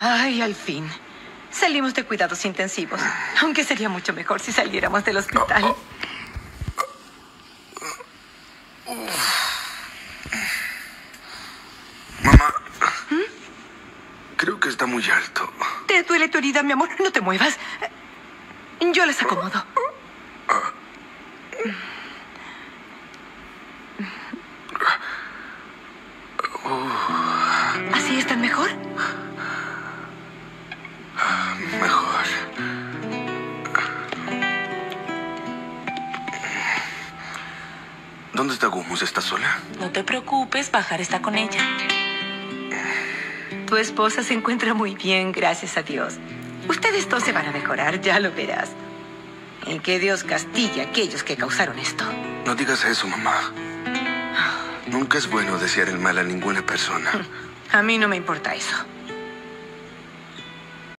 Ay, al fin. Salimos de cuidados intensivos. Aunque sería mucho mejor si saliéramos del hospital. Mamá. Creo que está muy alto. ¿Te duele tu herida, mi amor? No te muevas. Yo las acomodo. ¿Así están mejor? Mejor. ¿Dónde está Gumus? ¿Está sola? No te preocupes, Bajar está con ella. Tu esposa se encuentra muy bien, gracias a Dios. Ustedes dos se van a mejorar, ya lo verás. Y que Dios castigue a aquellos que causaron esto. No digas eso, mamá. Nunca es bueno desear el mal a ninguna persona. A mí no me importa eso.